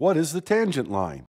What is the tangent line?